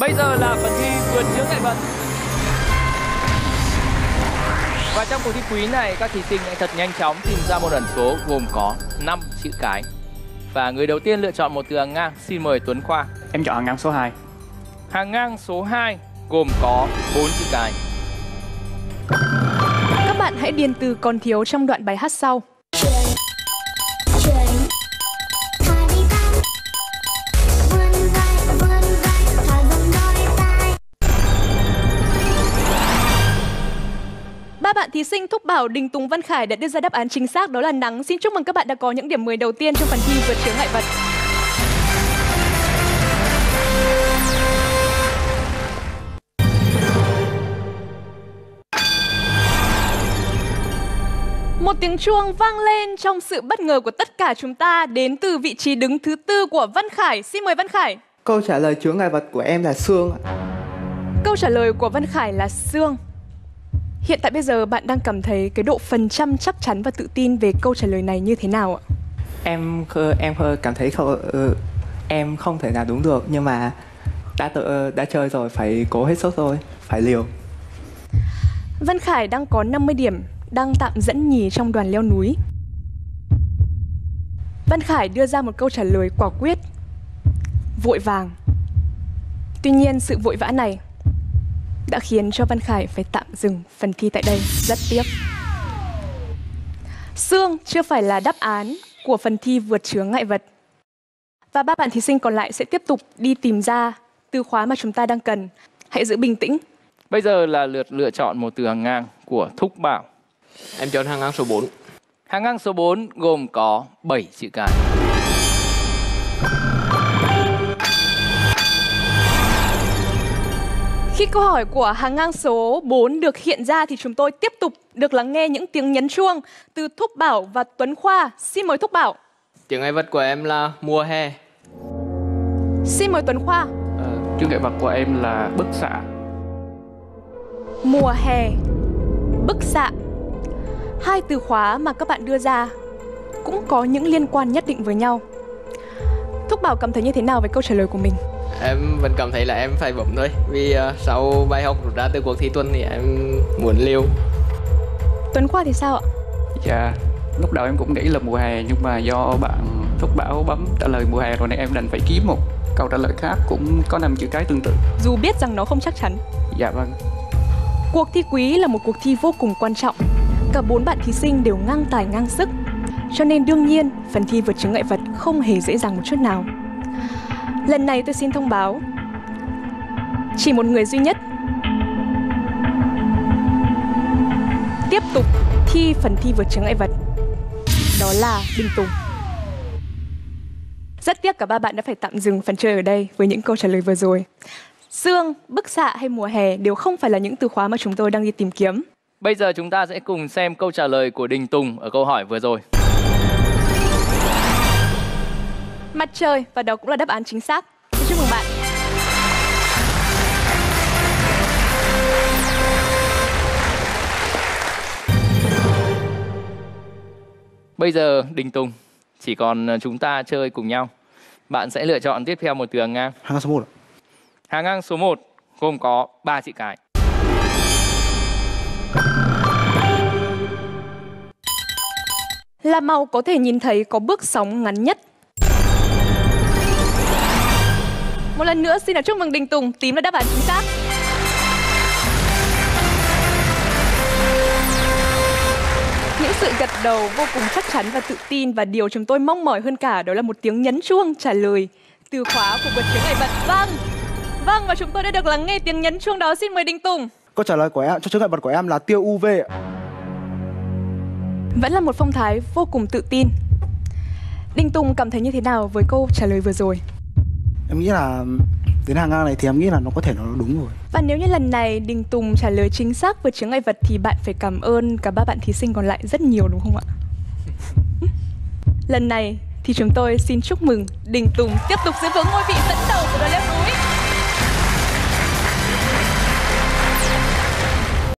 Bây giờ là phần thi vượt chướng ngại vật. Và trong cuộc thi quý này, các thí sinh hãy thật nhanh chóng tìm ra một ẩn số gồm có 5 chữ cái. Và người đầu tiên lựa chọn một từ hàng ngang, xin mời Tuấn Khoa. Em chọn hàng ngang số 2. Hàng ngang số 2 gồm có 4 chữ cái. Các bạn hãy điền từ còn thiếu trong đoạn bài hát sau. Thí sinh Thúc Bảo, Đình Tùng, Văn Khải đã đưa ra đáp án chính xác đó là nắng. Xin chúc mừng các bạn đã có những điểm 10 đầu tiên trong phần thi vượt chướng ngại vật. Một tiếng chuông vang lên trong sự bất ngờ của tất cả chúng ta đến từ vị trí đứng thứ tư của Văn Khải. Xin mời Văn Khải. Câu trả lời chướng ngại vật của em là xương. Câu trả lời của Văn Khải là xương. Hiện tại bây giờ bạn đang cảm thấy cái độ phần trăm chắc chắn và tự tin về câu trả lời này như thế nào ạ? Em em cảm thấy không ừ, em không thể nào đúng được nhưng mà đã tự đã chơi rồi phải cố hết sức thôi, phải liều. Văn Khải đang có 50 điểm, đang tạm dẫn nhì trong đoàn leo núi. Văn Khải đưa ra một câu trả lời quả quyết, vội vàng. Tuy nhiên sự vội vã này đã khiến cho Văn Khải phải tạm dừng phần thi tại đây, rất tiếc. Xương chưa phải là đáp án của phần thi vượt chướng ngại vật. Và ba bạn thí sinh còn lại sẽ tiếp tục đi tìm ra từ khóa mà chúng ta đang cần. Hãy giữ bình tĩnh, Bây giờ là lượt lựa chọn một từ hàng ngang của Thúc Bảo. Em chọn hàng ngang số 4. Hàng ngang số 4 gồm có 7 chữ cái. Câu hỏi của hàng ngang số 4 được hiện ra thì chúng tôi tiếp tục được lắng nghe những tiếng nhấn chuông từ Thúc Bảo và Tuấn Khoa. Xin mời Thúc Bảo. Chướng ngại vật của em là mùa hè. Xin mời Tuấn Khoa. Ờ, chướng ngại vật của em là bức xạ. Mùa hè, bức xạ. Hai từ khóa mà các bạn đưa ra cũng có những liên quan nhất định với nhau. Thúc Bảo cảm thấy như thế nào về câu trả lời của mình? Em vẫn cảm thấy là em phải bấm thôi Vì ờ, sau bài học rút ra từ cuộc thi tuần thì em muốn liều Tuấn Khoa thì sao ạ? Dạ, lúc đầu em cũng nghĩ là mùa hè nhưng mà do bạn Thúc Bảo bấm trả lời mùa hè rồi nên em đành phải kiếm một câu trả lời khác cũng có năm chữ cái tương tự. Dù biết rằng nó không chắc chắn. Dạ vâng. Cuộc thi quý là một cuộc thi vô cùng quan trọng. Cả bốn bạn thí sinh đều ngang tài ngang sức. Cho nên đương nhiên, phần thi vượt chướng ngại vật không hề dễ dàng một chút nào. Lần này tôi xin thông báo. Chỉ một người duy nhất. Tiếp tục thi phần thi vượt chướng ngại vật. Đó là Đinh Tùng. Rất tiếc cả ba bạn đã phải tạm dừng phần chơi ở đây với những câu trả lời vừa rồi. Sương, bức xạ hay mùa hè đều không phải là những từ khóa mà chúng tôi đang đi tìm kiếm. Bây giờ chúng ta sẽ cùng xem câu trả lời của Đình Tùng ở câu hỏi vừa rồi. Mặt trời và đó cũng là đáp án chính xác Xin chúc mừng bạn Bây giờ Đình Tùng chỉ còn ờ, chúng ta chơi cùng nhau. Bạn sẽ lựa chọn tiếp theo một từ hàng ngang. hàng ngang số 1 Hàng ngang số 1 gồm có 3 chữ cái. Là màu có thể nhìn thấy có bước sóng ngắn nhất Một lần nữa xin được chúc mừng Đình Tùng Tím là đáp án chính xác. Những sự gật đầu vô cùng chắc chắn và tự tin Và điều chúng tôi mong mỏi hơn cả Đó là một tiếng nhấn chuông trả lời. Từ khóa của vượt chướng ngại vật. Vâng Vâng và chúng tôi đã được lắng nghe tiếng nhấn chuông đó. Xin mời Đình Tùng. Câu trả lời của em cho chướng ngại vật của em là tia UV. Vẫn là một phong thái vô cùng tự tin. Đình Tùng cảm thấy như thế nào với câu trả lời vừa rồi? Em nghĩ là đến hàng ngang này thì em nghĩ là nó có thể nó đúng rồi Và nếu như lần này Đình Tùng trả lời chính xác vượt chướng ngại vật thì bạn phải cảm ơn cả ba bạn thí sinh còn lại rất nhiều đúng không ạ? lần này thì chúng tôi xin chúc mừng Đình Tùng tiếp tục giữ vững ngôi vị dẫn đầu của đoàn leo núi.